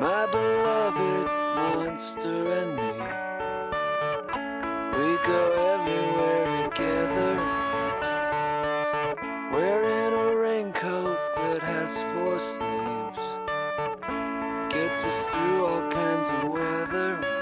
My beloved monster and me. We go everywhere together. Wearing a raincoat that has four sleeves. Gets us through all kinds of weather.